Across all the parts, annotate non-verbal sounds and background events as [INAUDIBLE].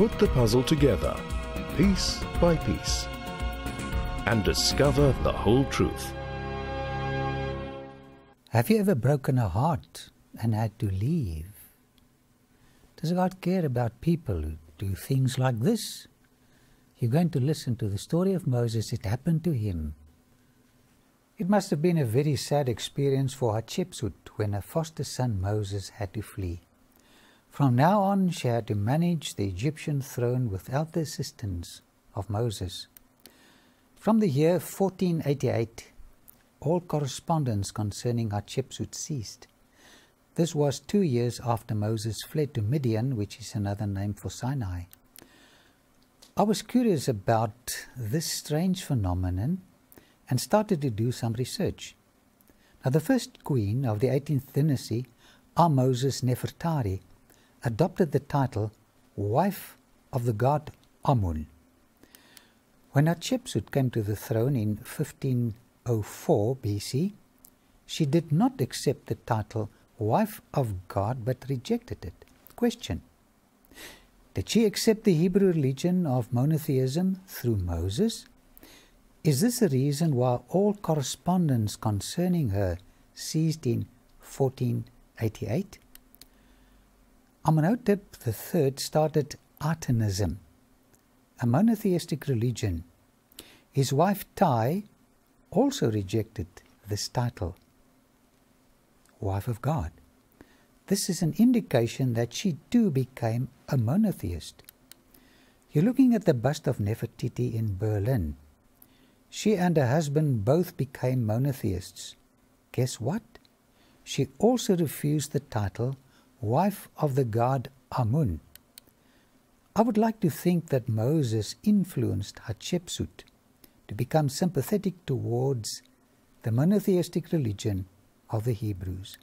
put the puzzle together, piece by piece, and discover the whole truth. Have you ever broken a heart and had to leave? Does God care about people who do things like this? You're going to listen to the story of Moses. It happened to him. It must have been a very sad experience for Hatshepsut when her foster son Moses had to flee. From now on, she had to manage the Egyptian throne without the assistance of Moses. From the year 1488, all correspondence concerning Hatshepsut ceased. This was two years after Moses fled to Midian, which is another name for Sinai. I was curious about this strange phenomenon and started to do some research. Now, the first queen of the 18th dynasty, Ahmose Nefertari, adopted the title Wife of the god Amun. When Hatshepsut came to the throne in 1504 BC, she did not accept the title Wife of God but rejected it. Question Did she accept the Hebrew religion of monotheism through Moses? Is this the reason why all correspondence concerning her ceased in 1488? Amenhotep III started Atenism, a monotheistic religion. His wife Tai also rejected this title, wife of God. This is an indication that she too became a monotheist. You're looking at the bust of Nefertiti in Berlin. She and her husband both became monotheists. Guess what? She also refused the title wife of the god Amun. I would like to think that Moses influenced Hatshepsut to become sympathetic towards the monotheistic religion of the Hebrews.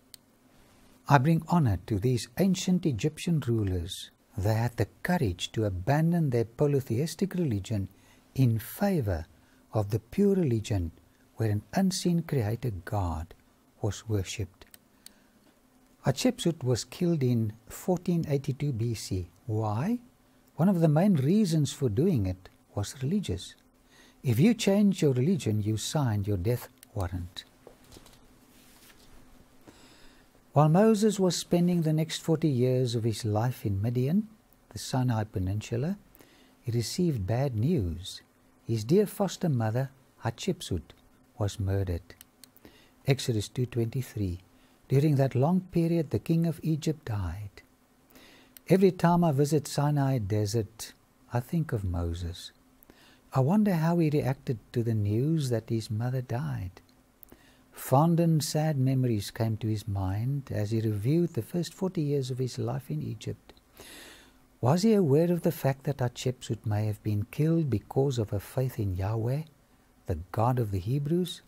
I bring honor to these ancient Egyptian rulers. They had the courage to abandon their polytheistic religion in favor of the pure religion where an unseen creator God was worshipped. Hatshepsut was killed in 1482 BC. Why? One of the main reasons for doing it was religious. If you changed your religion, you signed your death warrant. While Moses was spending the next 40 years of his life in Midian, the Sinai Peninsula, he received bad news his dear foster mother Hatshepsut was murdered. Exodus 2:23 During that long period the king of Egypt died. Every time I visit Sinai desert I think of Moses. I wonder how he reacted to the news that his mother died. Fond and sad memories came to his mind as he reviewed the first 40 years of his life in Egypt. Was he aware of the fact that Hatshepsut may have been killed because of her faith in Yahweh, the God of the Hebrews?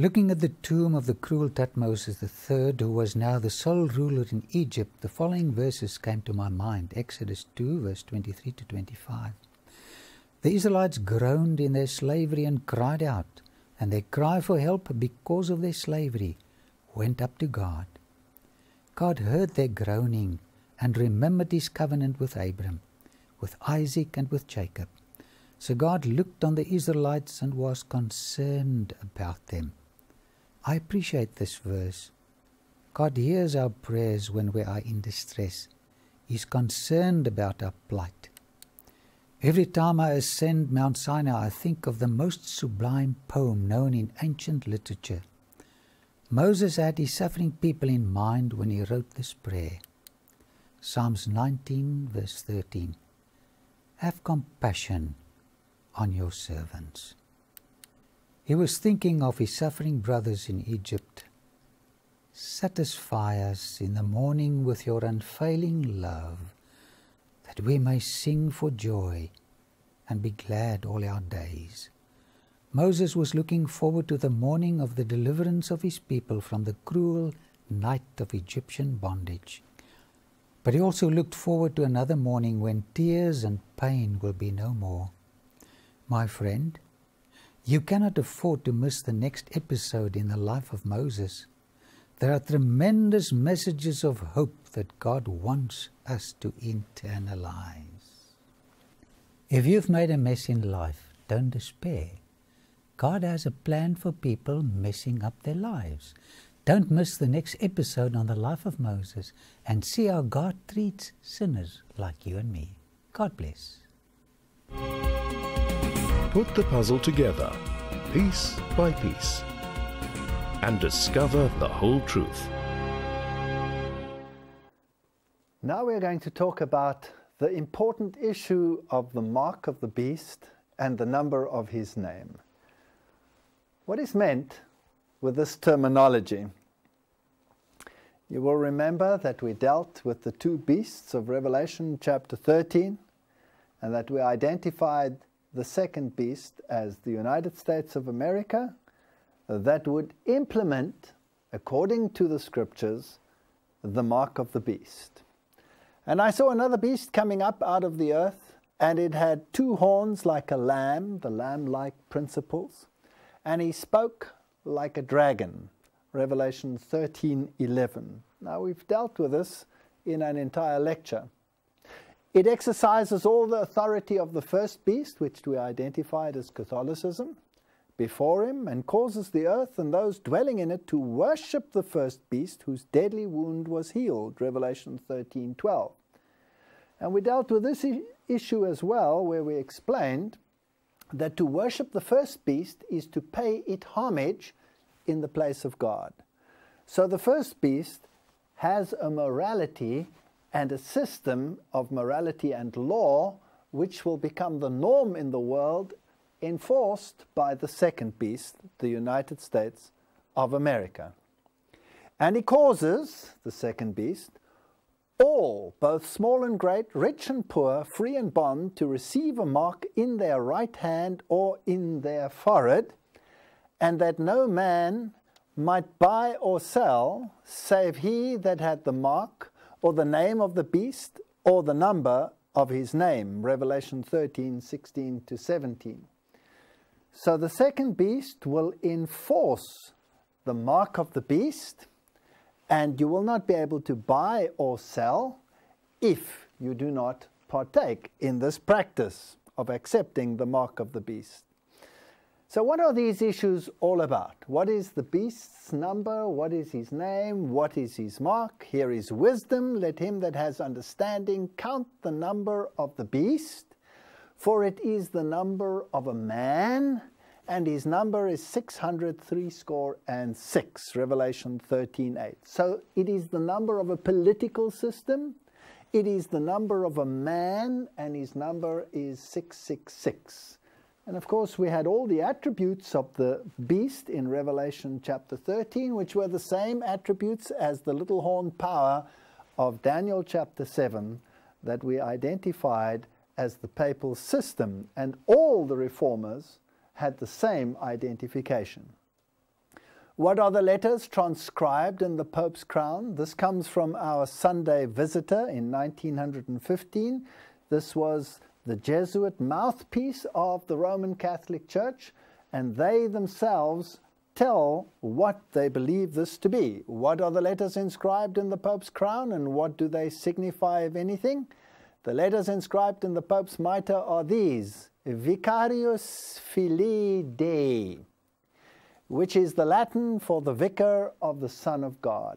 Looking at the tomb of the cruel Thutmose III, who was now the sole ruler in Egypt, the following verses came to my mind Exodus 2, verse 23 to 25. The Israelites groaned in their slavery and cried out, and their cry for help because of their slavery went up to God. God heard their groaning and remembered his covenant with Abram, with Isaac, and with Jacob. So God looked on the Israelites and was concerned about them. I appreciate this verse. God hears our prayers when we are in distress. He's concerned about our plight. Every time I ascend Mount Sinai, I think of the most sublime poem known in ancient literature. Moses had his suffering people in mind when he wrote this prayer. Psalms 19, verse 13. Have compassion on your servants. He was thinking of his suffering brothers in Egypt. Satisfy us in the morning with your unfailing love, that we may sing for joy and be glad all our days. Moses was looking forward to the morning of the deliverance of his people from the cruel night of Egyptian bondage. But he also looked forward to another morning when tears and pain will be no more. My friend, you cannot afford to miss the next episode in the life of Moses. There are tremendous messages of hope that God wants us to internalize. If you've made a mess in life, don't despair. God has a plan for people messing up their lives. Don't miss the next episode on the life of Moses and see how God treats sinners like you and me. God bless. Put the puzzle together, piece by piece, and discover the whole truth. Now we're going to talk about the important issue of the mark of the beast and the number of his name. What is meant with this terminology? You will remember that we dealt with the two beasts of Revelation chapter 13 and that we identified the second beast as the United States of America that would implement, according to the scriptures, the mark of the beast. And I saw another beast coming up out of the earth, and it had two horns like a lamb, the lamb like principles, and he spoke like a dragon. Revelation 13:11. Now we've dealt with this in an entire lecture. It exercises all the authority of the first beast, which we identified as Catholicism, before him, and causes the earth and those dwelling in it to worship the first beast whose deadly wound was healed. Revelation 13:12. And we dealt with this issue as well, where we explained that to worship the first beast is to pay it homage in the place of God. So the first beast has a morality and a system of morality and law which will become the norm in the world, enforced by the second beast, the United States of America. And he causes, the second beast, all, both small and great, rich and poor, free and bond, to receive a mark in their right hand or in their forehead, and that no man might buy or sell save he that had the mark or the name of the beast or the number of his name. Revelation 13, 16 to 17. So the second beast will enforce the mark of the beast, and you will not be able to buy or sell if you do not partake in this practice of accepting the mark of the beast. So, what are these issues all about? What is the beast's number? What is his name? What is his mark? Here is wisdom. Let him that has understanding count the number of the beast, for it is the number of a man, and his number is 603 score and six. Revelation 13 8. So, it is the number of a political system. It is the number of a man, and his number is 666. And of course, we had all the attributes of the beast in Revelation chapter 13, which were the same attributes as the little horn power of Daniel chapter 7 that we identified as the papal system. And all the reformers had the same identification. What are the letters transcribed in the Pope's crown? This comes from our Sunday Visitor in 1915. This was the Jesuit mouthpiece of the Roman Catholic Church, and they themselves tell what they believe this to be. What are the letters inscribed in the Pope's crown, and what do they signify, if anything? The letters inscribed in the Pope's mitre are these Vicarius Filii Dei, which is the Latin for the vicar of the Son of God.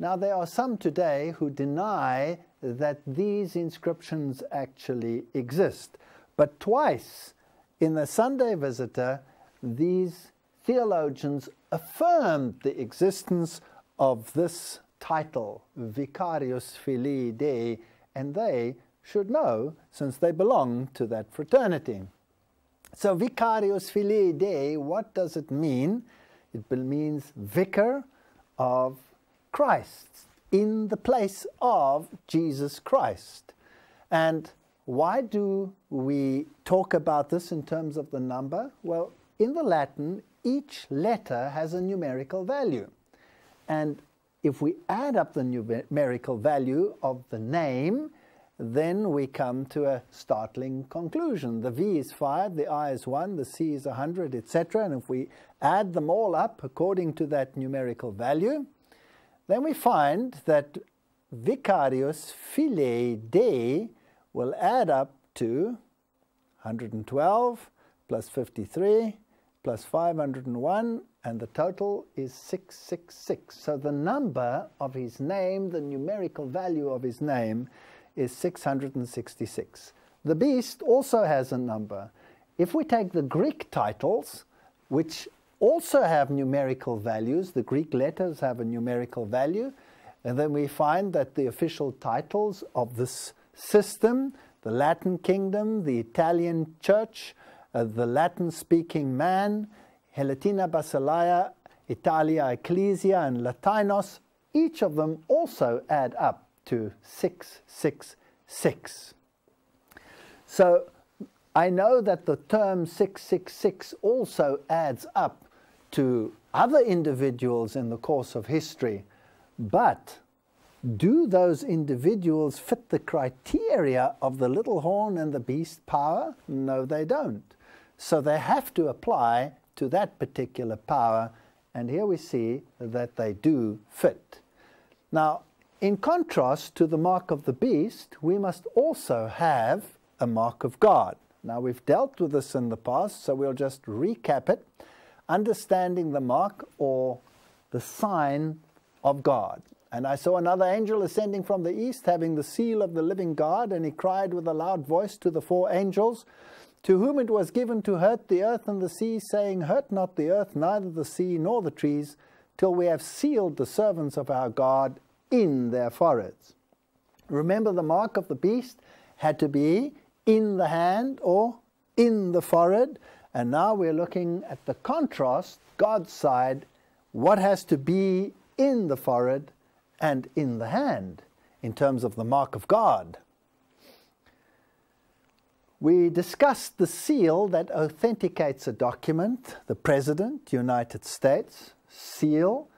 Now, there are some today who deny that these inscriptions actually exist. But twice in the Sunday Visitor, these theologians affirmed the existence of this title, Vicarius Filii Dei, and they should know since they belong to that fraternity. So, Vicarius Filii Dei, what does it mean? It means vicar of Christ, in the place of Jesus Christ. And why do we talk about this in terms of the number? Well, in the Latin, each letter has a numerical value. And if we add up the numerical value of the name, then we come to a startling conclusion. The V is 5, the I is 1, the C is 100, etc. And if we add them all up according to that numerical value, then we find that Vicarius Filii Dei will add up to 112 plus 53 plus 501 and the total is 666. So the number of his name, the numerical value of his name is 666. The beast also has a number. If we take the Greek titles, which also have numerical values, the Greek letters have a numerical value, and then we find that the official titles of this system, the Latin kingdom, the Italian church, uh, the Latin speaking man, Helletina Basileia, Italia Ecclesia, and Latinos, each of them also add up to 666. So I know that the term 666 also adds up to other individuals in the course of history, but do those individuals fit the criteria of the little horn and the beast power? No, they don't. So they have to apply to that particular power, and here we see that they do fit. Now, in contrast to the mark of the beast, we must also have a mark of God. Now, we've dealt with this in the past, so we'll just recap it. Understanding the mark or the sign of God. And I saw another angel ascending from the east, having the seal of the living God, and he cried with a loud voice to the four angels, to whom it was given to hurt the earth and the sea, saying, Hurt not the earth, neither the sea nor the trees, till we have sealed the servants of our God in their foreheads. Remember, the mark of the beast had to be in the hand or in the forehead. And now we're looking at the contrast, God's side, what has to be in the forehead and in the hand in terms of the mark of God. We discussed the seal that authenticates a document, the President, United States, seal.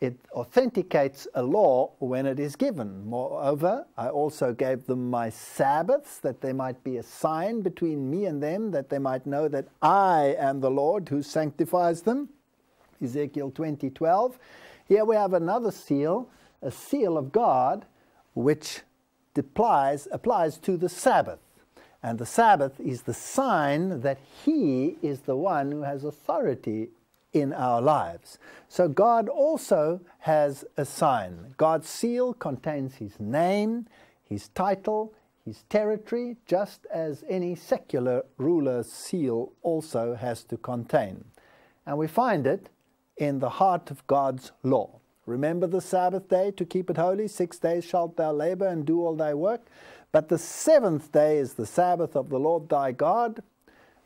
It authenticates a law when it is given. Moreover, I also gave them my Sabbaths, that there might be a sign between me and them, that they might know that I am the Lord who sanctifies them. Ezekiel 20:12. Here we have another seal a seal of God which applies to the Sabbath. And the Sabbath is the sign that He is the one who has authority in our lives. So God also has a sign. God's seal contains His name, His title, His territory, just as any secular ruler's seal also has to contain. And we find it in the heart of God's law. Remember the Sabbath day to keep it holy. Six days shalt thou labor and do all thy work. But the seventh day is the Sabbath of the Lord thy God.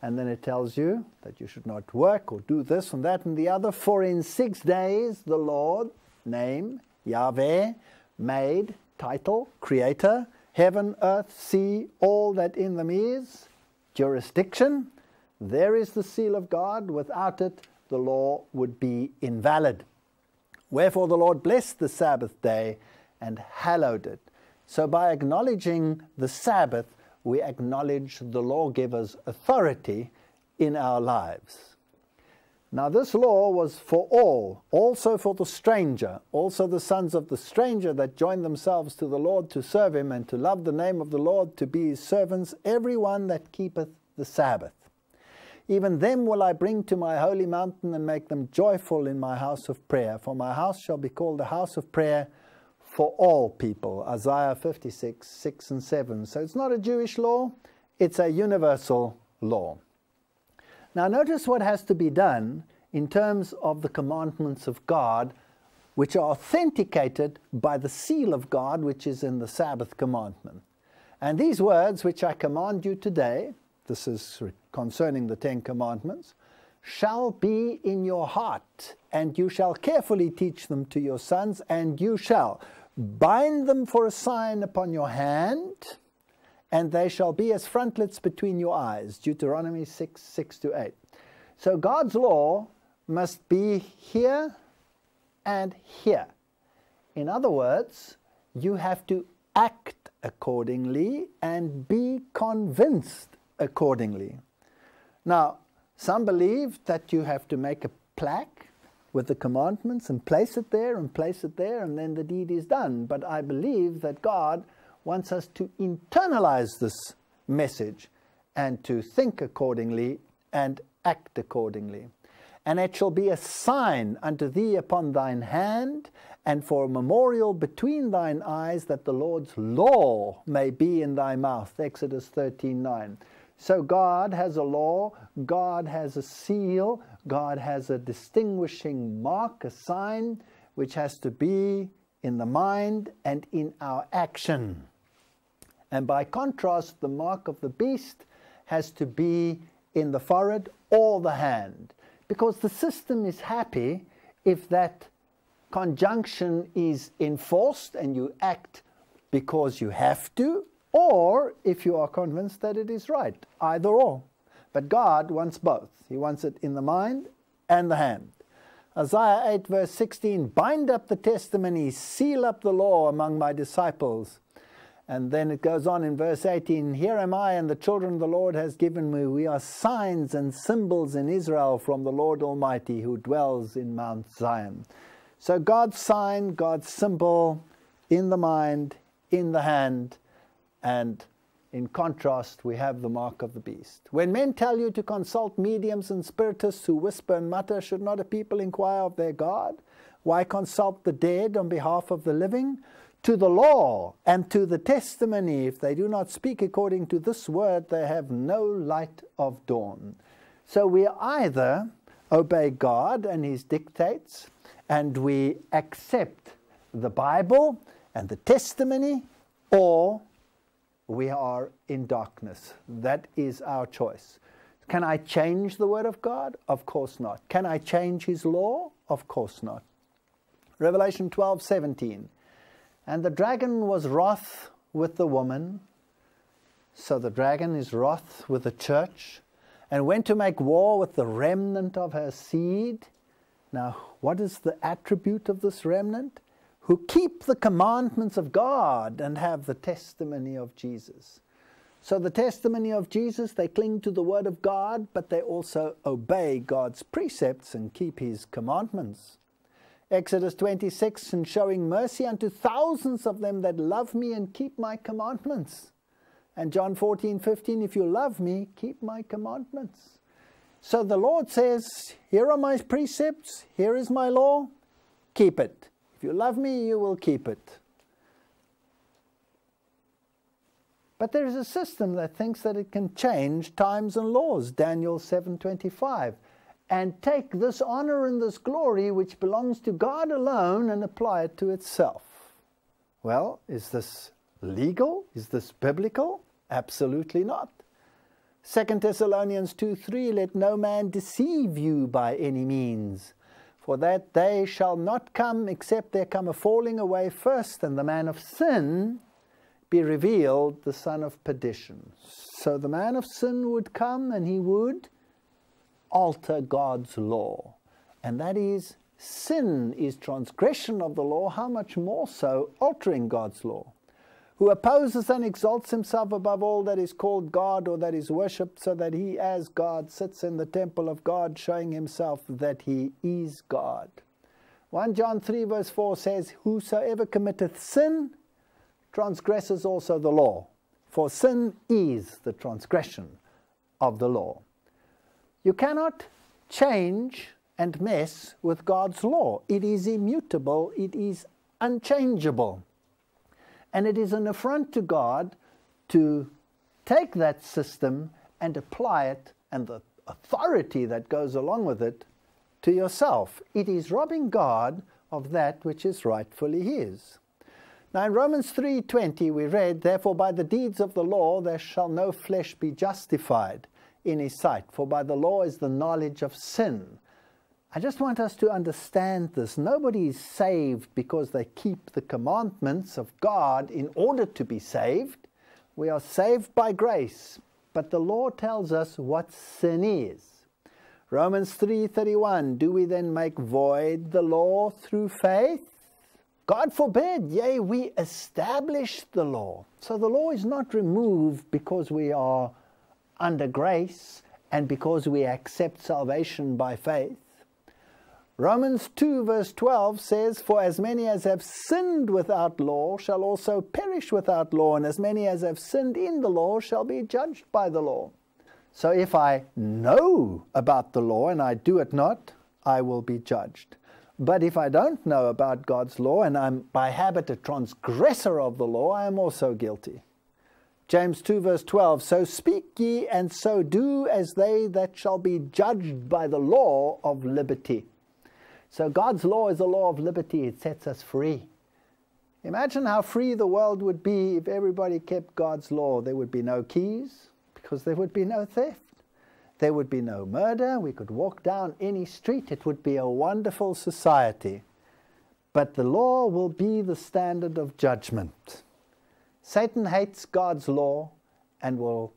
And then it tells you that you should not work or do this and that and the other. For in six days the Lord, name, Yahweh, made, title, creator, heaven, earth, sea, all that in them is, jurisdiction. There is the seal of God. Without it, the law would be invalid. Wherefore the Lord blessed the Sabbath day and hallowed it. So by acknowledging the Sabbath, we acknowledge the lawgiver's authority in our lives. Now, this law was for all, also for the stranger, also the sons of the stranger that join themselves to the Lord to serve him and to love the name of the Lord, to be his servants, every one that keepeth the Sabbath. Even them will I bring to my holy mountain and make them joyful in my house of prayer. For my house shall be called a house of prayer for all people. Isaiah 56, 6 and 7. So it's not a Jewish law, it's a universal law. Now, notice what has to be done in terms of the commandments of God, which are authenticated by the seal of God, which is in the Sabbath commandment. And these words, which I command you today, this is concerning the Ten Commandments, shall be in your heart, and you shall carefully teach them to your sons, and you shall bind them for a sign upon your hand, and they shall be as frontlets between your eyes. Deuteronomy 6 6 to 8. So God's law must be here and here. In other words, you have to act accordingly and be convinced accordingly. Now, some believe that you have to make a plaque with the commandments and place it there and place it there, and then the deed is done. But I believe that God wants us to internalize this message and to think accordingly and act accordingly. And it shall be a sign unto thee upon thine hand, and for a memorial between thine eyes, that the Lord's law may be in thy mouth. Exodus 13 9. So God has a law, God has a seal, God has a distinguishing mark, a sign, which has to be in the mind and in our action. And by contrast, the mark of the beast has to be in the forehead or the hand. Because the system is happy if that conjunction is enforced and you act because you have to, or if you are convinced that it is right, either or. But God wants both. He wants it in the mind and the hand. Isaiah 8, verse 16 Bind up the testimony, seal up the law among my disciples. And then it goes on in verse 18 Here am I, and the children the Lord has given me. We are signs and symbols in Israel from the Lord Almighty who dwells in Mount Zion. So God's sign, God's symbol in the mind, in the hand, and in contrast, we have the mark of the beast. When men tell you to consult mediums and spiritists who whisper and mutter, should not a people inquire of their God? Why consult the dead on behalf of the living? To the law and to the testimony, if they do not speak according to this word, they have no light of dawn. So we either obey God and his dictates, and we accept the Bible and the testimony, or we are in darkness. That is our choice. Can I change the Word of God? Of course not. Can I change His law? Of course not. Revelation 12 17. And the dragon was wroth with the woman. So the dragon is wroth with the church and went to make war with the remnant of her seed. Now, what is the attribute of this remnant? Who keep the commandments of God and have the testimony of Jesus. So, the testimony of Jesus, they cling to the Word of God, but they also obey God's precepts and keep His commandments. Exodus 26, and showing mercy unto thousands of them that love me and keep my commandments. And John 14, 15, if you love me, keep my commandments. So the Lord says, Here are my precepts, here is my law, keep it. If you love me, you will keep it. But there is a system that thinks that it can change times and laws, Daniel 7:25, and take this honor and this glory which belongs to God alone and apply it to itself. Well, is this legal? Is this biblical? Absolutely not. 2 Thessalonians 2:3 let no man deceive you by any means for that day shall not come except there come a falling away first, and the man of sin be revealed, the son of perdition. So the man of sin would come and he would alter God's law. And that is, sin is transgression of the law, how much more so altering God's law? Who opposes and exalts himself above all that is called God or that is worshipped, so that he, as God, sits in the temple of God, showing himself that he is God. 1 John 3, verse 4 says, Whosoever committeth sin transgresses also the law, for sin is the transgression of the law. You cannot change and mess with God's law. It is immutable, it is unchangeable. And it is an affront to God to take that system and apply it and the authority that goes along with it to yourself. It is robbing God of that which is rightfully his. Now in Romans 3:20 we read, therefore by the deeds of the law there shall no flesh be justified in his sight, for by the law is the knowledge of sin. I just want us to understand this. Nobody is saved because they keep the commandments of God in order to be saved. We are saved by grace, but the law tells us what sin is. Romans 3:31 Do we then make void the law through faith? God forbid, yea, we establish the law. So the law is not removed because we are under grace and because we accept salvation by faith. Romans 2, verse 12 says, For as many as have sinned without law shall also perish without law, and as many as have sinned in the law shall be judged by the law. So if I know about the law and I do it not, I will be judged. But if I don't know about God's law and I'm by habit a transgressor of the law, I am also guilty. James 2, verse 12 So speak ye and so do as they that shall be judged by the law of liberty. So God's law is a law of liberty, it sets us free. Imagine how free the world would be if everybody kept God's law. There would be no keys because there would be no theft. There would be no murder. We could walk down any street. It would be a wonderful society. But the law will be the standard of judgment. Satan hates God's law and will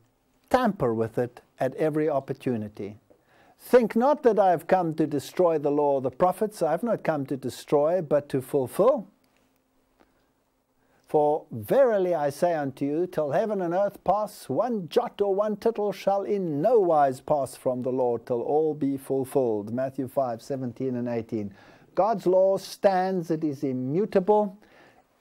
tamper with it at every opportunity. Think not that I have come to destroy the law of the prophets. I have not come to destroy, but to fulfill. For verily I say unto you, till heaven and earth pass, one jot or one tittle shall in no wise pass from the law till all be fulfilled. Matthew 5 17 and 18. God's law stands, it is immutable.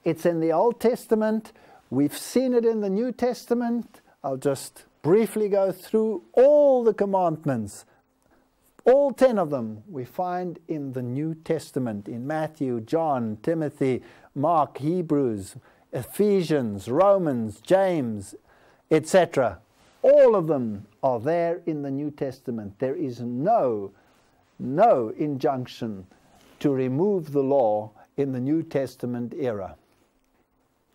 It's in the Old Testament. We've seen it in the New Testament. I'll just briefly go through all the commandments all ten of them we find in the New Testament, in Matthew, John, Timothy, Mark, Hebrews, Ephesians, Romans, James, etc. All of them are there in the New Testament. There is no, no injunction to remove the law in the New Testament era.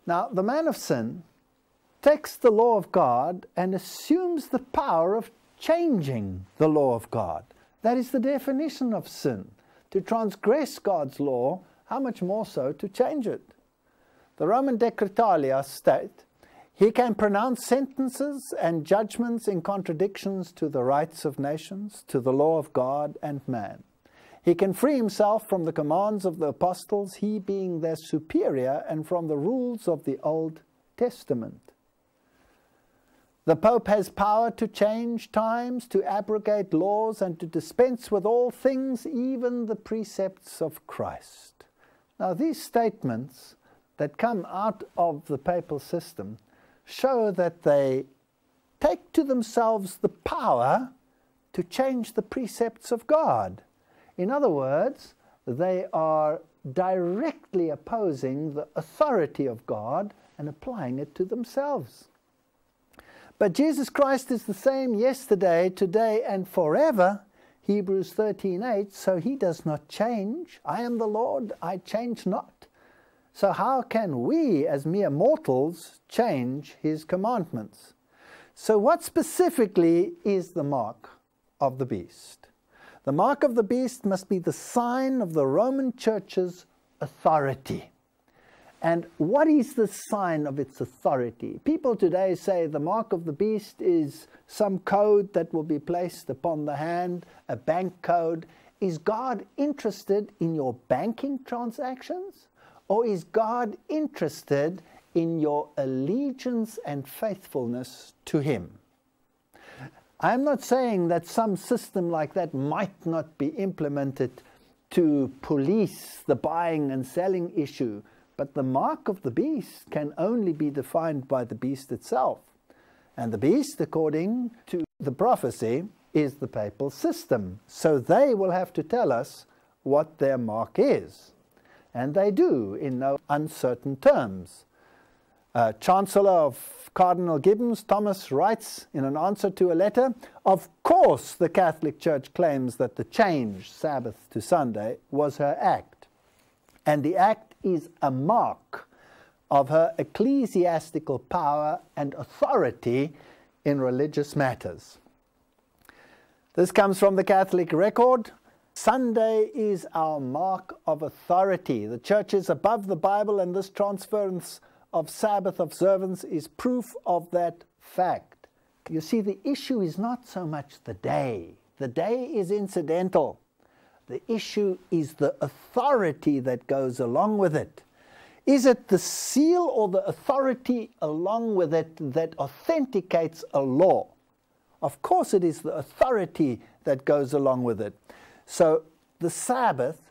Now, the man of sin takes the law of God and assumes the power of changing the law of God. That is the definition of sin. To transgress God's law, how much more so to change it? The Roman Decretalia state he can pronounce sentences and judgments in contradictions to the rights of nations, to the law of God and man. He can free himself from the commands of the apostles, he being their superior, and from the rules of the Old Testament. The Pope has power to change times, to abrogate laws, and to dispense with all things, even the precepts of Christ. Now, these statements that come out of the papal system show that they take to themselves the power to change the precepts of God. In other words, they are directly opposing the authority of God and applying it to themselves. But Jesus Christ is the same yesterday, today, and forever. Hebrews 13:8, so he does not change. I am the Lord, I change not. So how can we as mere mortals change his commandments? So what specifically is the mark of the beast? The mark of the beast must be the sign of the Roman church's authority. And what is the sign of its authority? People today say the mark of the beast is some code that will be placed upon the hand, a bank code. Is God interested in your banking transactions? Or is God interested in your allegiance and faithfulness to Him? I'm not saying that some system like that might not be implemented to police the buying and selling issue but the mark of the beast can only be defined by the beast itself. And the beast, according to the prophecy, is the papal system. So they will have to tell us what their mark is. And they do in no uncertain terms. Uh, Chancellor of Cardinal Gibbons, Thomas, writes in an answer to a letter Of course, the Catholic Church claims that the change, Sabbath to Sunday, was her act. And the act is a mark of her ecclesiastical power and authority in religious matters. This comes from the Catholic record. Sunday is our mark of authority. The church is above the Bible, and this transference of Sabbath observance is proof of that fact. You see, the issue is not so much the day, the day is incidental. The issue is the authority that goes along with it. Is it the seal or the authority along with it that authenticates a law? Of course, it is the authority that goes along with it. So, the Sabbath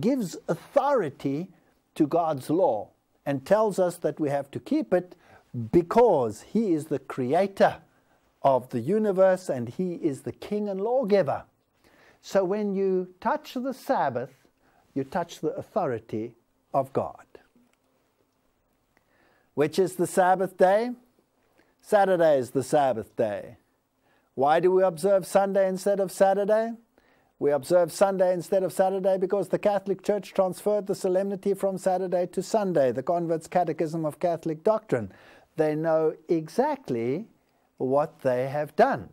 gives authority to God's law and tells us that we have to keep it because He is the creator of the universe and He is the king and lawgiver. So when you touch the Sabbath, you touch the authority of God. Which is the Sabbath day? Saturday is the Sabbath day. Why do we observe Sunday instead of Saturday? We observe Sunday instead of Saturday because the Catholic Church transferred the solemnity from Saturday to Sunday, the Convert's Catechism of Catholic Doctrine. They know exactly what they have done.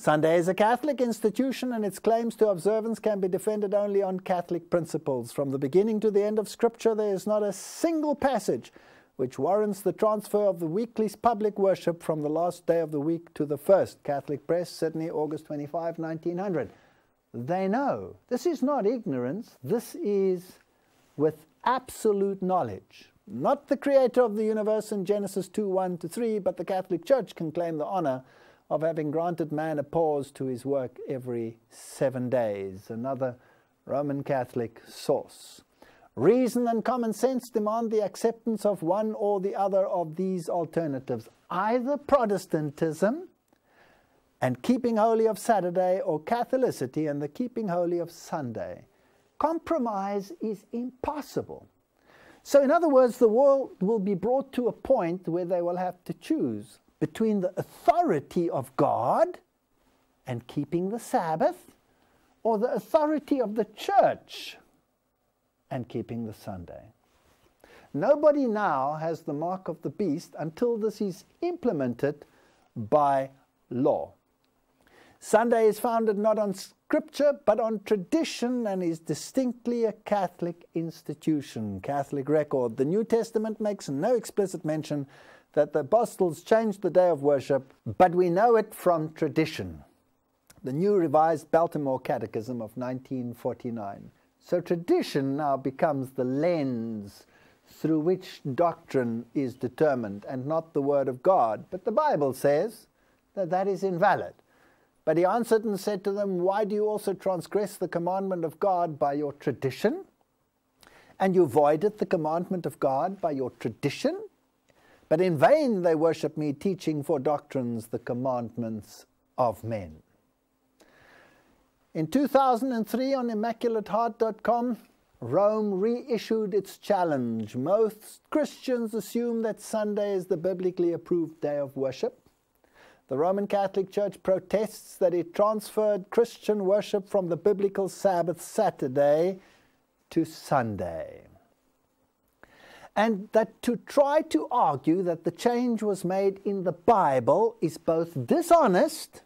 Sunday is a Catholic institution and its claims to observance can be defended only on Catholic principles. From the beginning to the end of Scripture, there is not a single passage which warrants the transfer of the weekly public worship from the last day of the week to the first. Catholic Press, Sydney, August 25, 1900. They know. This is not ignorance, this is with absolute knowledge. Not the creator of the universe in Genesis 2 1 to 3, but the Catholic Church can claim the honor of having granted man a pause to his work every seven days. Another Roman Catholic source. Reason and common sense demand the acceptance of one or the other of these alternatives, either Protestantism and keeping holy of Saturday or Catholicity and the keeping holy of Sunday. Compromise is impossible. So, in other words, the world will be brought to a point where they will have to choose between the authority of God and keeping the Sabbath or the authority of the church and keeping the Sunday. Nobody now has the mark of the beast until this is implemented by law. Sunday is founded not on scripture but on tradition and is distinctly a Catholic institution, Catholic record. The New Testament makes no explicit mention that the apostles changed the day of worship, but we know it from tradition. The New Revised Baltimore Catechism of 1949. So tradition now becomes the lens through which doctrine is determined and not the Word of God. But the Bible says that that is invalid. But he answered and said to them, Why do you also transgress the commandment of God by your tradition? And you voided the commandment of God by your tradition? But in vain they worship me, teaching for doctrines the commandments of men. In 2003, on ImmaculateHeart.com, Rome reissued its challenge. Most Christians assume that Sunday is the biblically approved day of worship. The Roman Catholic Church protests that it transferred Christian worship from the biblical Sabbath Saturday to Sunday and that to try to argue that the change was made in the Bible is both dishonest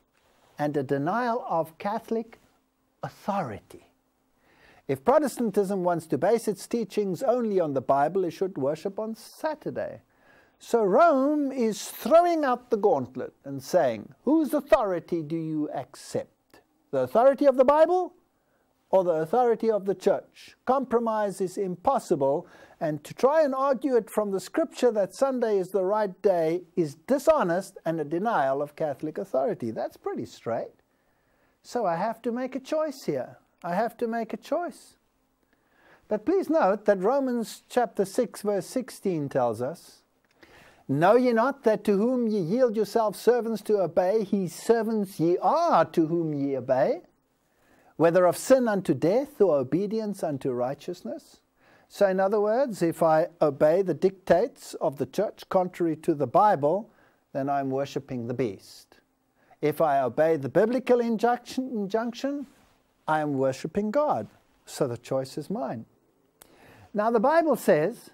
and a denial of Catholic authority. If Protestantism wants to base its teachings only on the Bible, it should worship on Saturday. So Rome is throwing out the gauntlet and saying, whose authority do you accept? The authority of the Bible or the authority of the church? Compromise is impossible, and to try and argue it from the scripture that Sunday is the right day is dishonest and a denial of Catholic authority. That's pretty straight. So I have to make a choice here. I have to make a choice. But please note that Romans chapter 6, verse 16 tells us Know ye not that to whom ye yield yourselves servants to obey, his servants ye are to whom ye obey, whether of sin unto death or obedience unto righteousness? So, in other words, if I obey the dictates of the church contrary to the Bible, then I'm worshipping the beast. If I obey the biblical injunction, injunction I am worshipping God. So the choice is mine. Now, the Bible says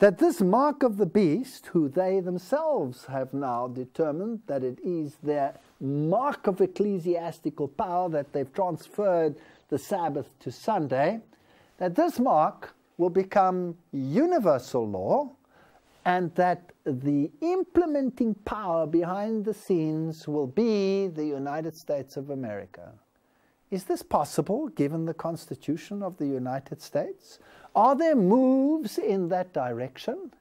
that this mark of the beast, who they themselves have now determined that it is their mark of ecclesiastical power, that they've transferred the Sabbath to Sunday, that this mark will become universal law and that the implementing power behind the scenes will be the United States of America. Is this possible given the Constitution of the United States? Are there moves in that direction?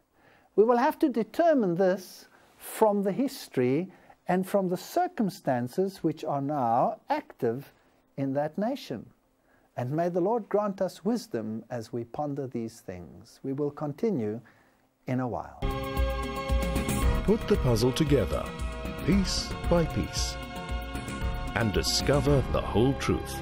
We will have to determine this from the history and from the circumstances which are now active in that nation. And may the Lord grant us wisdom as we ponder these things. We will continue in a while. Put the puzzle together, piece by piece, and discover the whole truth.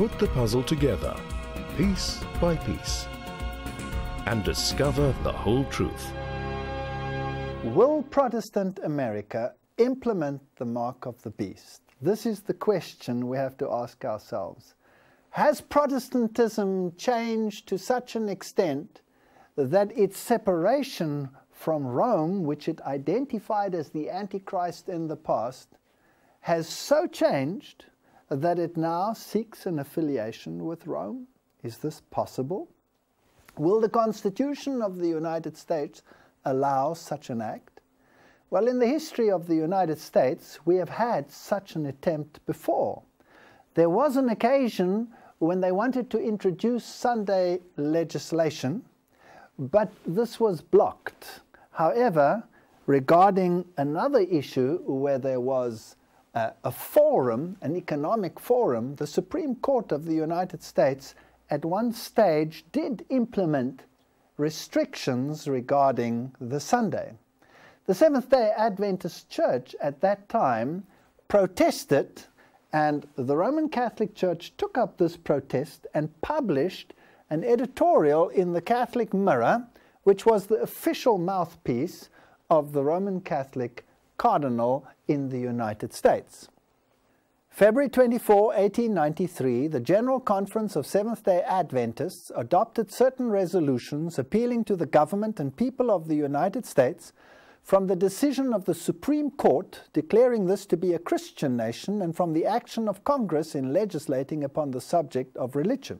Put the puzzle together, piece by piece, and discover the whole truth. Will Protestant America implement the mark of the beast? This is the question we have to ask ourselves. Has Protestantism changed to such an extent that its separation from Rome, which it identified as the Antichrist in the past, has so changed that it now seeks an affiliation with Rome? Is this possible? Will the Constitution of the United States allow such an act? Well, in the history of the United States, we have had such an attempt before. There was an occasion when they wanted to introduce Sunday legislation, but this was blocked. However, regarding another issue where there was uh, a forum, an economic forum, the Supreme Court of the United States at one stage did implement restrictions regarding the Sunday. The Seventh day Adventist Church at that time protested, and the Roman Catholic Church took up this protest and published an editorial in the Catholic Mirror, which was the official mouthpiece of the Roman Catholic cardinal in the United States. February 24, 1893, the General Conference of Seventh day Adventists adopted certain resolutions appealing to the government and people of the United States from the decision of the Supreme Court declaring this to be a Christian nation and from the action of Congress in legislating upon the subject of religion.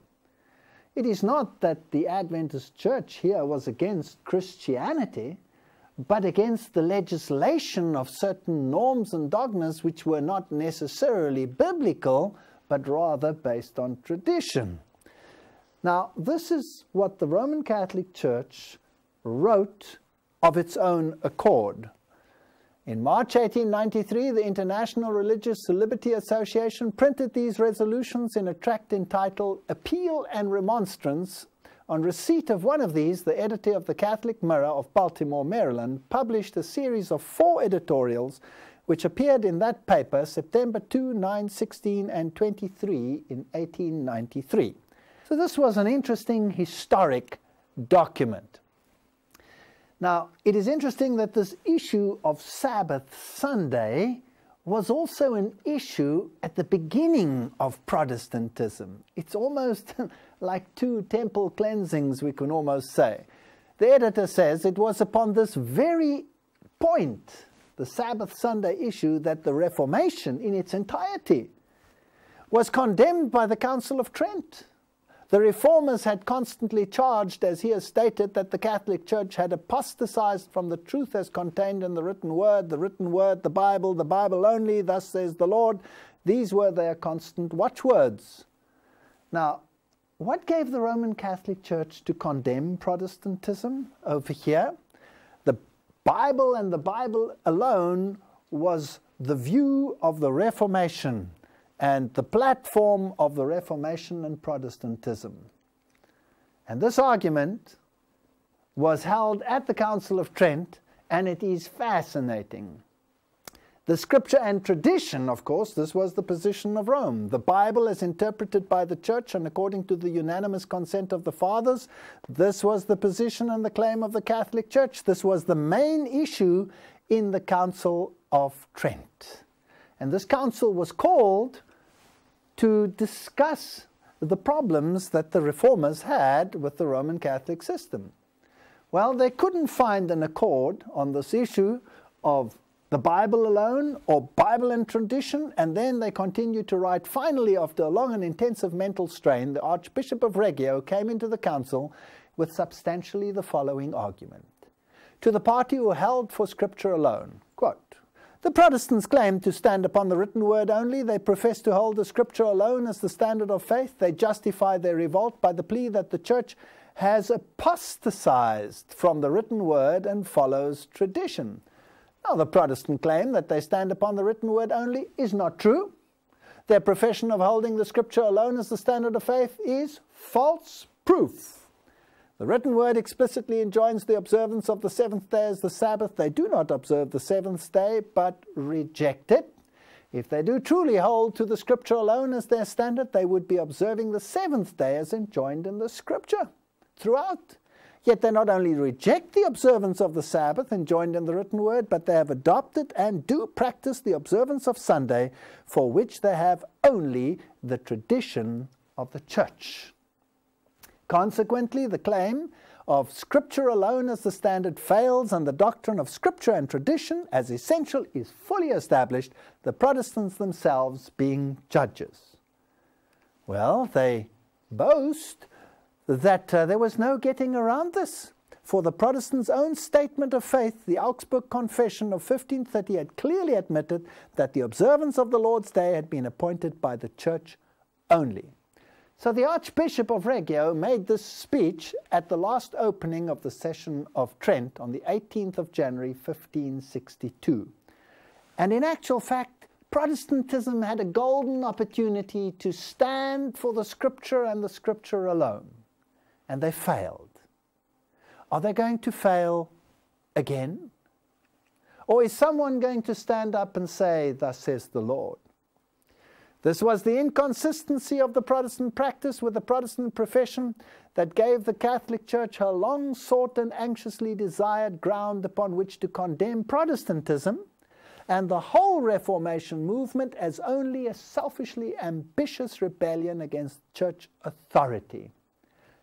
It is not that the Adventist Church here was against Christianity, but against the legislation of certain norms and dogmas which were not necessarily biblical, but rather based on tradition. Now, this is what the Roman Catholic Church wrote of its own accord. In March 1893, the International Religious Liberty Association printed these resolutions in a tract entitled Appeal and Remonstrance on receipt of one of these, the editor of the Catholic Mirror of Baltimore, Maryland, published a series of four editorials which appeared in that paper September 2, 9, 16, and 23 in 1893. So this was an interesting historic document. Now, it is interesting that this issue of Sabbath Sunday was also an issue at the beginning of Protestantism. It's almost [LAUGHS] like two temple cleansings, we can almost say. The editor says it was upon this very point, the Sabbath Sunday issue, that the Reformation in its entirety was condemned by the Council of Trent. The reformers had constantly charged, as he has stated, that the Catholic Church had apostatized from the truth as contained in the written word, the written word, the Bible, the Bible only, thus says the Lord, These were their constant watchwords. Now, what gave the Roman Catholic Church to condemn Protestantism over here? The Bible and the Bible alone was the view of the Reformation and the platform of the Reformation and Protestantism. And this argument was held at the Council of Trent, and it is fascinating. The scripture and tradition, of course, this was the position of Rome. The Bible, as interpreted by the church and according to the unanimous consent of the fathers, this was the position and the claim of the Catholic Church. This was the main issue in the Council of Trent. And this council was called to discuss the problems that the reformers had with the Roman Catholic system. Well, they couldn't find an accord on this issue of the Bible alone or Bible and tradition, and then they continued to write. Finally, after a long and intensive mental strain, the Archbishop of Reggio came into the council with substantially the following argument. To the party who held for Scripture alone, the Protestants claim to stand upon the written word only. They profess to hold the Scripture alone as the standard of faith. They justify their revolt by the plea that the Church has apostatized from the written word and follows tradition. Now, the Protestant claim that they stand upon the written word only is not true. Their profession of holding the Scripture alone as the standard of faith is false proof. The written word explicitly enjoins the observance of the seventh day as the Sabbath. They do not observe the seventh day, but reject it. If they do truly hold to the Scripture alone as their standard, they would be observing the seventh day as enjoined in the Scripture throughout. Yet they not only reject the observance of the Sabbath enjoined in the written word, but they have adopted and do practice the observance of Sunday, for which they have only the tradition of the church. Consequently, the claim of Scripture alone as the standard fails, and the doctrine of Scripture and tradition as essential is fully established, the Protestants themselves being judges. Well, they boast that uh, there was no getting around this. For the Protestants' own statement of faith, the Augsburg Confession of 1538 clearly admitted that the observance of the Lord's Day had been appointed by the Church only. So the Archbishop of Reggio made this speech at the last opening of the session of Trent on the 18th of January 1562. And in actual fact, Protestantism had a golden opportunity to stand for the Scripture and the Scripture alone and they failed. Are they going to fail again? Or is someone going to stand up and say, Thus says the Lord? This was the inconsistency of the Protestant practice with the Protestant profession that gave the Catholic Church her long sought and anxiously desired ground upon which to condemn Protestantism and the whole Reformation movement as only a selfishly ambitious rebellion against church authority.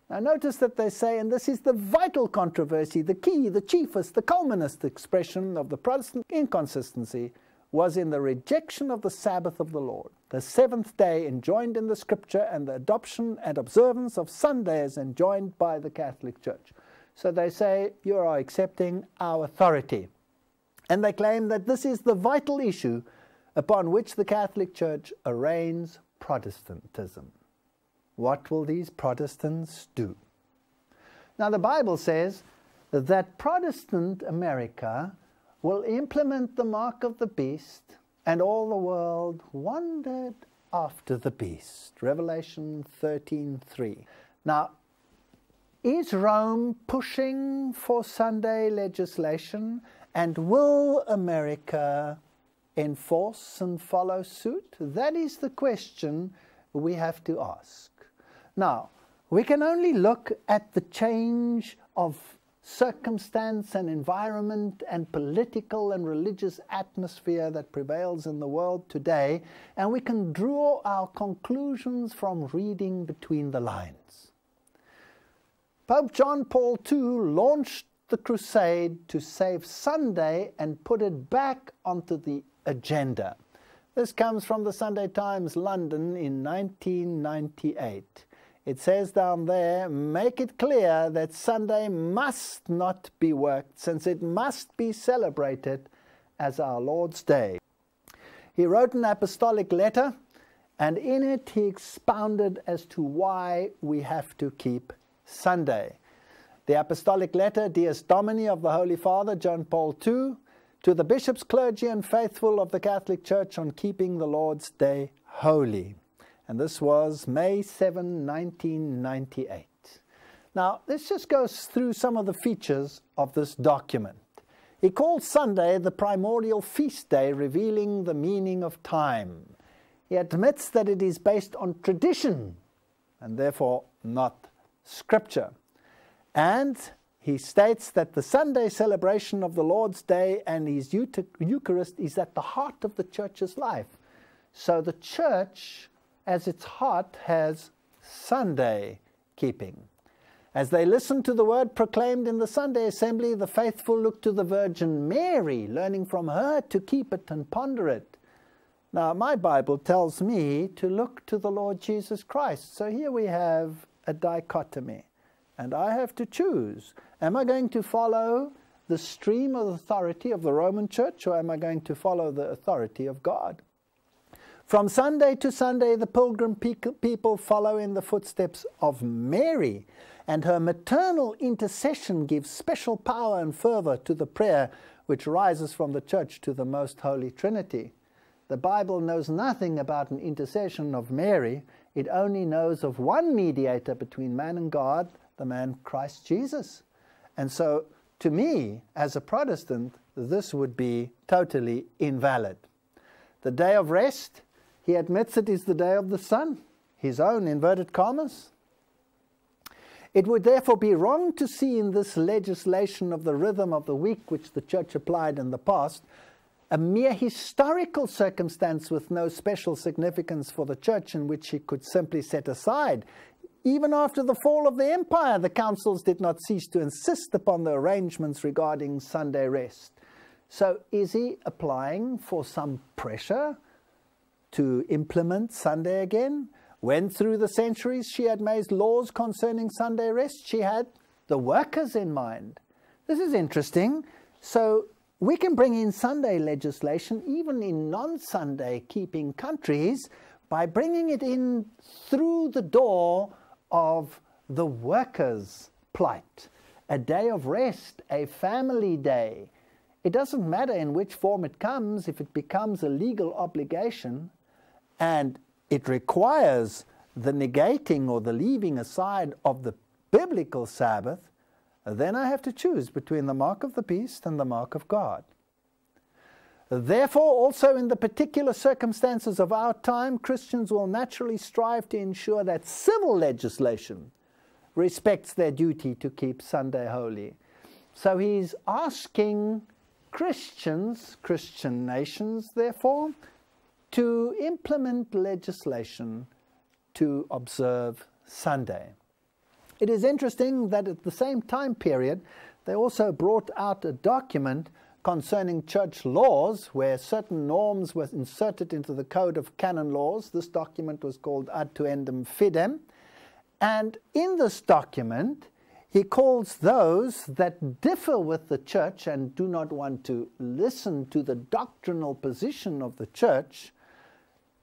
Now, notice that they say, and this is the vital controversy, the key, the chiefest, the culminant expression of the Protestant inconsistency was in the rejection of the Sabbath of the Lord, the seventh day enjoined in the Scripture, and the adoption and observance of Sunday as enjoined by the Catholic Church. So they say, You are accepting our authority. And they claim that this is the vital issue upon which the Catholic Church arraigns Protestantism. What will these Protestants do? Now, the Bible says that Protestant America will implement the mark of the beast, and all the world wondered after the beast. Revelation 13:3. Now, is Rome pushing for Sunday legislation, and will America enforce and follow suit? That is the question we have to ask. Now, we can only look at the change of circumstance and environment and political and religious atmosphere that prevails in the world today, and we can draw our conclusions from reading between the lines. Pope John Paul II launched the crusade to save Sunday and put it back onto the agenda. This comes from the Sunday Times London in 1998. It says down there, make it clear that Sunday must not be worked, since it must be celebrated as our Lord's Day. He wrote an apostolic letter, and in it he expounded as to why we have to keep Sunday. The apostolic letter, Dies Domini of the Holy Father, John Paul II, to the bishops, clergy, and faithful of the Catholic Church on keeping the Lord's Day holy. And this was May 7, 1998. Now, let's just go through some of the features of this document. He calls Sunday the primordial feast day, revealing the meaning of time. He admits that it is based on tradition and therefore not scripture. And he states that the Sunday celebration of the Lord's Day and his Eucharist is at the heart of the church's life. So the church, as its heart, has Sunday keeping. As they listened to the word proclaimed in the Sunday assembly, the faithful looked to the Virgin Mary, learning from her to keep it and ponder it. Now, my Bible tells me to look to the Lord Jesus Christ. So here we have a dichotomy, and I have to choose. Am I going to follow the stream of authority of the Roman Church, or am I going to follow the authority of God? From Sunday to Sunday, the pilgrim people follow in the footsteps of Mary and her maternal intercession gives special power and fervor to the prayer which rises from the church to the most holy Trinity. The Bible knows nothing about an intercession of Mary, it only knows of one mediator between man and God, the man Christ Jesus. And so, to me, as a Protestant, this would be totally invalid. The day of rest, he admits it is the day of the sun, his own inverted commas. It would therefore be wrong to see in this legislation of the rhythm of the week, which the Church applied in the past, a mere historical circumstance with no special significance for the Church, in which he could simply set aside. Even after the fall of the empire, the councils did not cease to insist upon the arrangements regarding Sunday rest. So, is he applying for some pressure to implement Sunday again? When through the centuries she had made laws concerning Sunday rest, she had the workers in mind. This is interesting. So we can bring in Sunday legislation even in non Sunday keeping countries by bringing it in through the door of the workers' plight. A day of rest, a family day. It doesn't matter in which form it comes, if it becomes a legal obligation and it requires the negating or the leaving aside of the biblical Sabbath, then I have to choose between the mark of the beast and the mark of God. Therefore, also in the particular circumstances of our time, Christians will naturally strive to ensure that civil legislation respects their duty to keep Sunday holy. So he's asking Christians, Christian nations, therefore, to implement legislation to observe Sunday. It is interesting that at the same time period, they also brought out a document concerning church laws where certain norms were inserted into the Code of Canon Laws. This document was called Ad Tuendum Fidem. And in this document, he calls those that differ with the church and do not want to listen to the doctrinal position of the church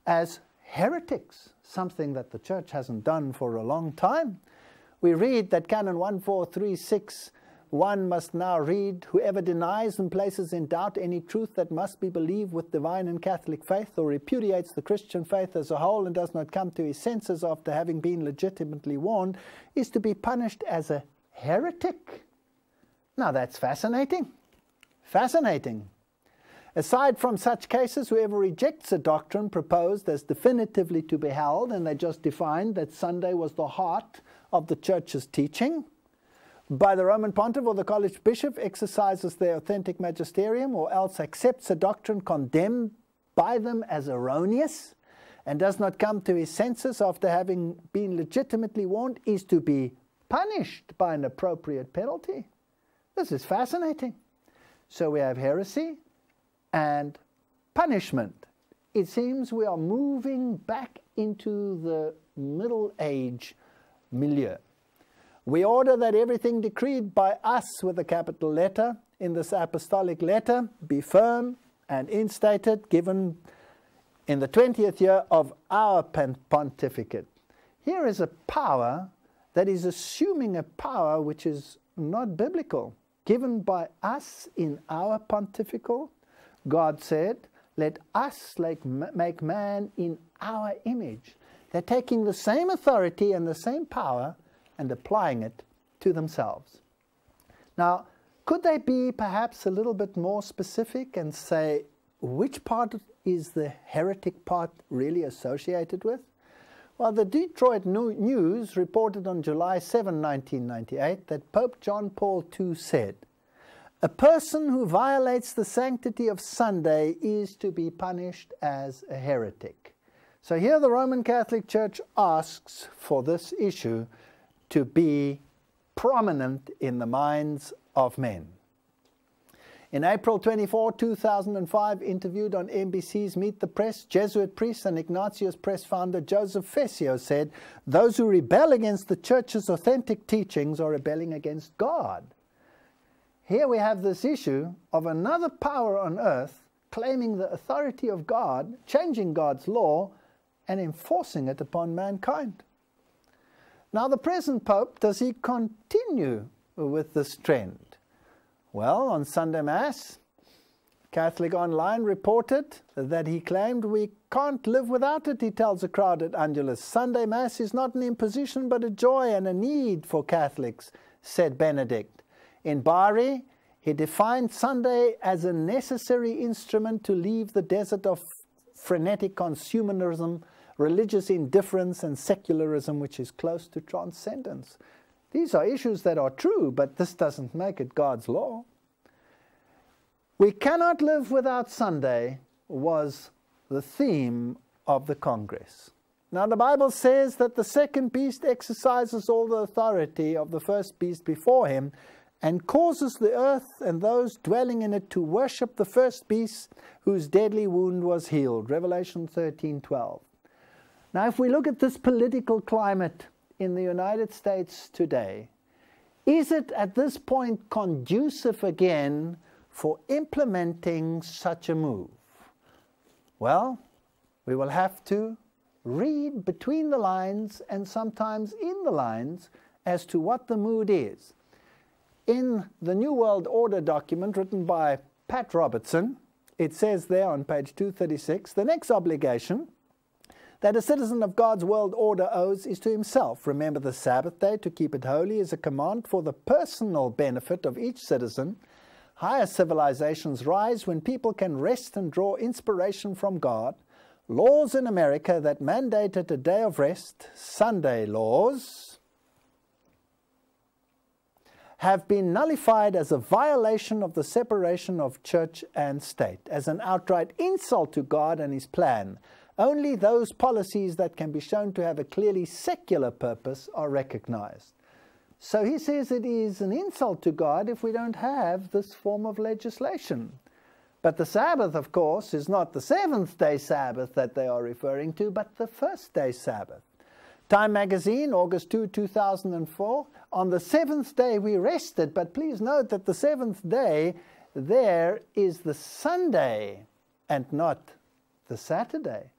as heretics, something that the church hasn't done for a long time. We read that Canon 1436 one must now read whoever denies and places in doubt any truth that must be believed with divine and Catholic faith or repudiates the Christian faith as a whole and does not come to his senses after having been legitimately warned is to be punished as a heretic. Now that's fascinating. Fascinating. Aside from such cases, whoever rejects a doctrine proposed as definitively to be held, and they just defined that Sunday was the heart of the church's teaching, by the Roman pontiff or the college bishop exercises their authentic magisterium, or else accepts a doctrine condemned by them as erroneous, and does not come to his senses after having been legitimately warned, is to be punished by an appropriate penalty. This is fascinating. So we have heresy, and punishment. It seems we are moving back into the Middle Age milieu. We order that everything decreed by us with a capital letter in this apostolic letter be firm and instated, given in the 20th year of our pontificate. Here is a power that is assuming a power which is not biblical, given by us in our pontifical. God said, Let us make man in our image. They're taking the same authority and the same power and applying it to themselves. Now, could they be perhaps a little bit more specific and say which part is the heretic part really associated with? Well, the Detroit News reported on July 7, 1998, that Pope John Paul II said, A person who violates the sanctity of Sunday is to be punished as a heretic. So here the Roman Catholic Church asks for this issue to be prominent in the minds of men. In April 24, 2005, interviewed on NBC's Meet the Press, Jesuit priest and Ignatius Press founder Joseph Fessio said, Those who rebel against the church's authentic teachings are rebelling against God. Here we have this issue of another power on earth claiming the authority of God, changing God's law, and enforcing it upon mankind. Now, the present Pope, does he continue with this trend? Well, on Sunday Mass, Catholic Online reported that he claimed we can't live without it, he tells a crowd at Angelus. Sunday Mass is not an imposition but a joy and a need for Catholics, said Benedict. In Bari, he defined Sunday as a necessary instrument to leave the desert of frenetic consumerism, religious indifference, and secularism, which is close to transcendence. These are issues that are true, but this doesn't make it God's law. We cannot live without Sunday was the theme of the Congress. Now, the Bible says that the second beast exercises all the authority of the first beast before him and causes the earth and those dwelling in it to worship the first beast whose deadly wound was healed. Revelation 13:12. Now, if we look at this political climate in the United States today, is it at this point conducive again for implementing such a move? Well, we will have to read between the lines and sometimes in the lines as to what the mood is. In the New World Order document written by Pat Robertson, it says there on page 236 the next obligation that a citizen of God's world order owes is to himself. Remember the Sabbath day to keep it holy is a command for the personal benefit of each citizen. Higher civilizations rise when people can rest and draw inspiration from God. Laws in America that mandated a day of rest, Sunday laws, have been nullified as a violation of the separation of church and state, as an outright insult to God and His plan. Only those policies that can be shown to have a clearly secular purpose are recognized. So he says it is an insult to God if we don't have this form of legislation. But the Sabbath, of course, is not the seventh day Sabbath that they are referring to, but the first day Sabbath. Time magazine, August 2, 2004. On the seventh day we rested, but please note that the seventh day there is the Sunday and not the Saturday.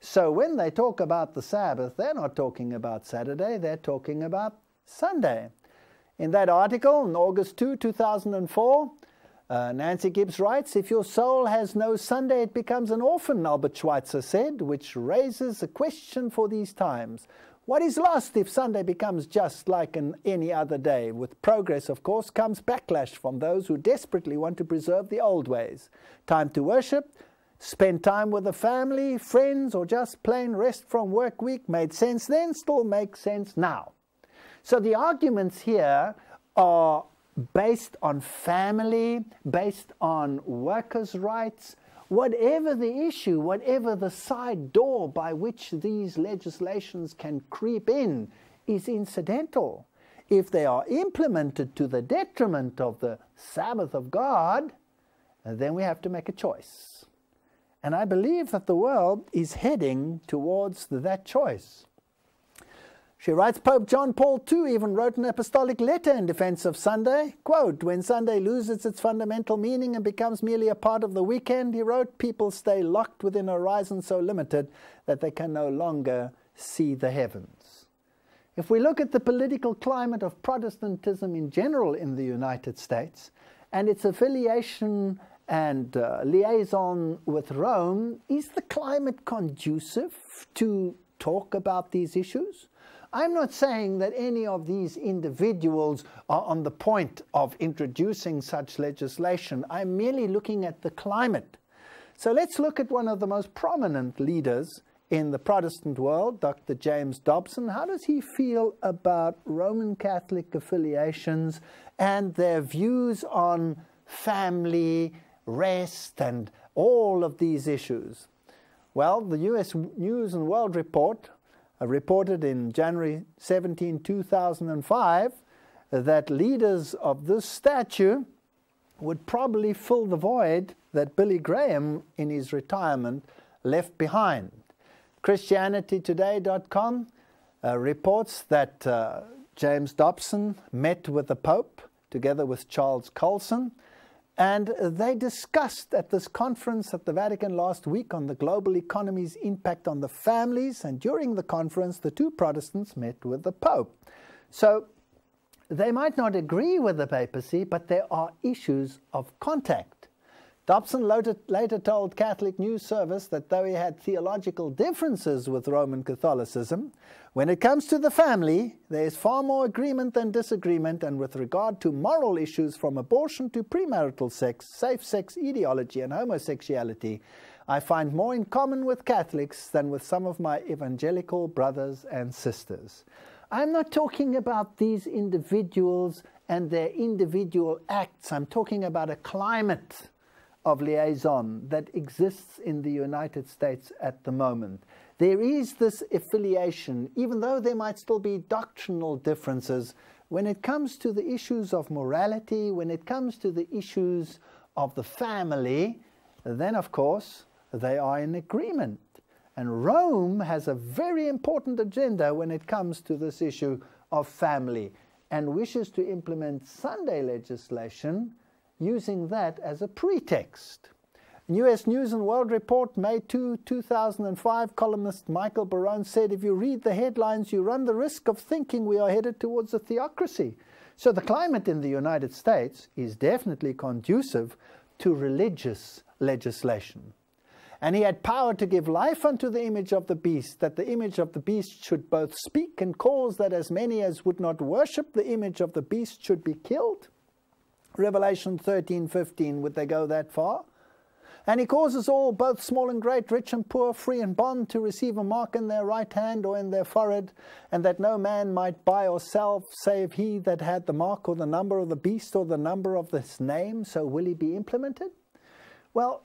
So when they talk about the Sabbath, they're not talking about Saturday, they're talking about Sunday. In that article, in August 2, 2004, uh, Nancy Gibbs writes, If your soul has no Sunday, it becomes an orphan, Albert Schweitzer said, which raises a question for these times. What is lost if Sunday becomes just like an, any other day? With progress, of course, comes backlash from those who desperately want to preserve the old ways. Time to worship, spend time with the family, friends, or just plain rest from work week made sense then, still makes sense now. So the arguments here are based on family, based on workers' rights, whatever the issue, whatever the side door by which these legislations can creep in is incidental. If they are implemented to the detriment of the Sabbath of God, then we have to make a choice. And I believe that the world is heading towards that choice. She writes Pope John Paul II even wrote an apostolic letter in defense of Sunday. Quote, when Sunday loses its fundamental meaning and becomes merely a part of the weekend, he wrote, people stay locked within a horizon so limited that they can no longer see the heavens. If we look at the political climate of Protestantism in general in the United States and its affiliation and uh, liaison with Rome, is the climate conducive to talk about these issues? I'm not saying that any of these individuals are on the point of introducing such legislation. I'm merely looking at the climate. So let's look at one of the most prominent leaders in the Protestant world, Dr. James Dobson. How does he feel about Roman Catholic affiliations and their views on family, rest, and all of these issues? Well, the US News and World Report reported in January 17, 2005, that leaders of this statue would probably fill the void that Billy Graham, in his retirement, left behind. ChristianityToday.com uh, reports that uh, James Dobson met with the Pope together with Charles Colson and they discussed at this conference at the Vatican last week on the global economy's impact on the families. And during the conference, the two Protestants met with the Pope. So they might not agree with the papacy, but there are issues of contact. Dobson later told Catholic News Service that though he had theological differences with Roman Catholicism, when it comes to the family, there is far more agreement than disagreement, and with regard to moral issues from abortion to premarital sex, safe sex ideology, and homosexuality, I find more in common with Catholics than with some of my evangelical brothers and sisters. I'm not talking about these individuals and their individual acts, I'm talking about a climate of liaison that exists in the United States at the moment. There is this affiliation, even though there might still be doctrinal differences, when it comes to the issues of morality, when it comes to the issues of the family, then of course they are in agreement. And Rome has a very important agenda when it comes to this issue of family and wishes to implement Sunday legislation using that as a pretext. US News and World Report, May 2, 2005, columnist Michael Barone said, If you read the headlines, you run the risk of thinking we are headed towards a theocracy. So the climate in the United States is definitely conducive to religious legislation. And he had power to give life unto the image of the beast, that the image of the beast should both speak and cause that as many as would not worship the image of the beast should be killed. Revelation 13, 15, would they go that far? And he causes all, both small and great, rich and poor, free and bond, to receive a mark in their right hand or in their forehead, and that no man might buy or sell save he that had the mark or the number of the beast or the number of this name. So will he be implemented? Well,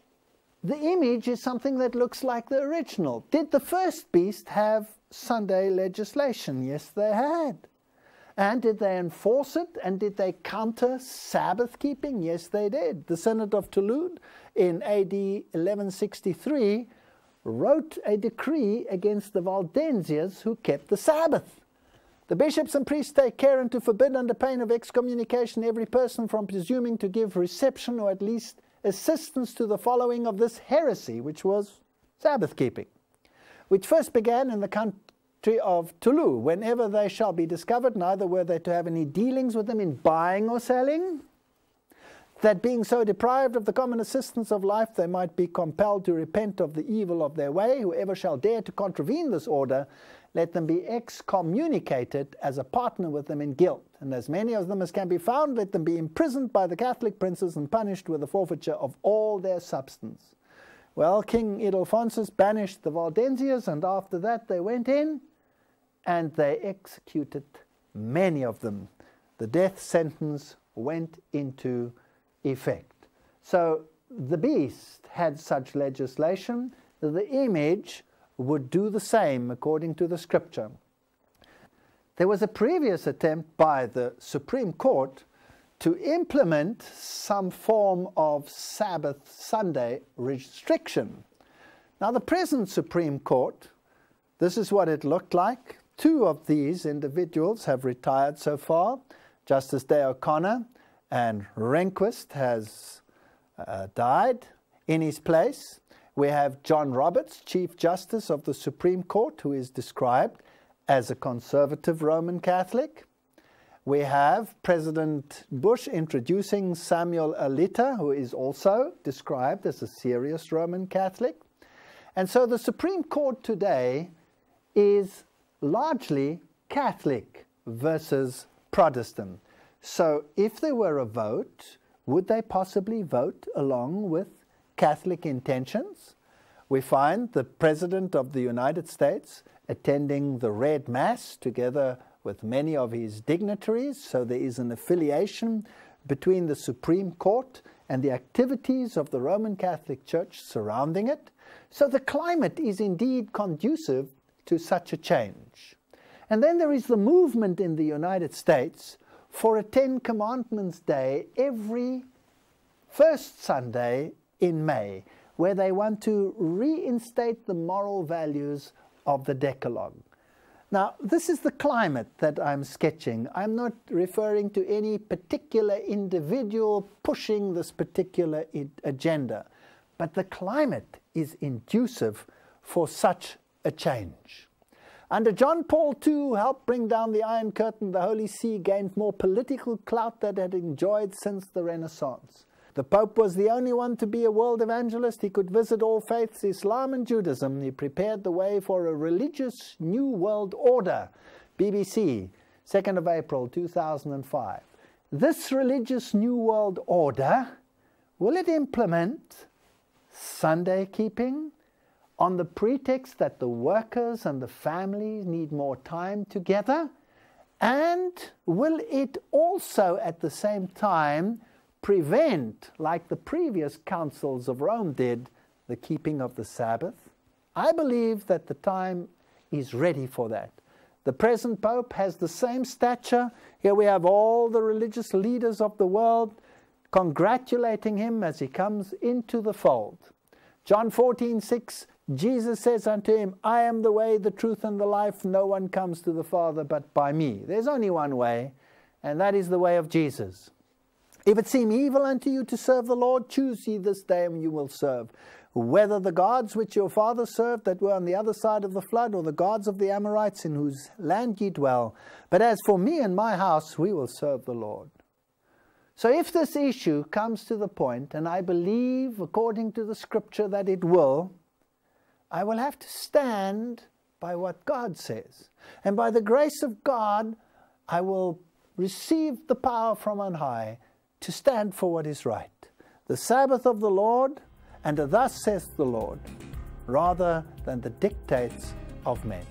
the image is something that looks like the original. Did the first beast have Sunday legislation? Yes, they had. And did they enforce it? And did they counter Sabbath keeping? Yes, they did. The Synod of Toulouse in AD 1163 wrote a decree against the Waldensians who kept the Sabbath. The bishops and priests take care and to forbid under pain of excommunication every person from presuming to give reception or at least assistance to the following of this heresy, which was Sabbath keeping, which first began in the of Toulouse. Whenever they shall be discovered, neither were they to have any dealings with them in buying or selling, that being so deprived of the common assistance of life, they might be compelled to repent of the evil of their way. Whoever shall dare to contravene this order, let them be excommunicated as a partner with them in guilt. And as many of them as can be found, let them be imprisoned by the Catholic princes and punished with the forfeiture of all their substance. Well, King Ildefonsus banished the Waldensians, and after that they went in and they executed many of them. The death sentence went into effect. So the beast had such legislation, that the image would do the same according to the scripture. There was a previous attempt by the Supreme Court to implement some form of Sabbath Sunday restriction. Now, the present Supreme Court, this is what it looked like Two of these individuals have retired so far. Justice Day O'Connor and Rehnquist has uh, died. In his place, we have John Roberts, Chief Justice of the Supreme Court, who is described as a conservative Roman Catholic. We have President Bush introducing Samuel Alito, who is also described as a serious Roman Catholic. And so the Supreme Court today is largely Catholic versus Protestant. So if there were a vote, would they possibly vote along with Catholic intentions? We find the President of the United States attending the Red Mass together with many of his dignitaries, so there is an affiliation between the Supreme Court and the activities of the Roman Catholic Church surrounding it. So the climate is indeed conducive to such a change. And then there is the movement in the United States for a Ten Commandments Day every first Sunday in May, where they want to reinstate the moral values of the Decalogue. Now, this is the climate that I'm sketching. I'm not referring to any particular individual pushing this particular agenda, but the climate is inducive for such a change. Under John Paul II helped bring down the Iron Curtain, the Holy See gained more political clout than it had enjoyed since the Renaissance. The Pope was the only one to be a world evangelist. He could visit all faiths, Islam and Judaism. He prepared the way for a religious new world order. BBC, 2nd of April 2005. This religious new world order, will it implement Sunday keeping on the pretext that the workers and the families need more time together? And will it also at the same time prevent, like the previous councils of Rome did, the keeping of the Sabbath? I believe that the time is ready for that. The present Pope has the same stature. Here we have all the religious leaders of the world congratulating him as he comes into the fold. John 14, 6, Jesus says unto him, I am the way, the truth, and the life. No one comes to the Father but by me. There's only one way, and that is the way of Jesus. If it seem evil unto you to serve the Lord, choose ye this day whom you will serve. Whether the gods which your fathers served that were on the other side of the flood, or the gods of the Amorites in whose land ye dwell. But as for me and my house, we will serve the Lord. So if this issue comes to the point, and I believe according to the scripture that it will, I will have to stand by what God says. And by the grace of God, I will receive the power from on high to stand for what is right. The Sabbath of the Lord, and thus saith the Lord, rather than the dictates of men.